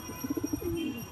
すげえ。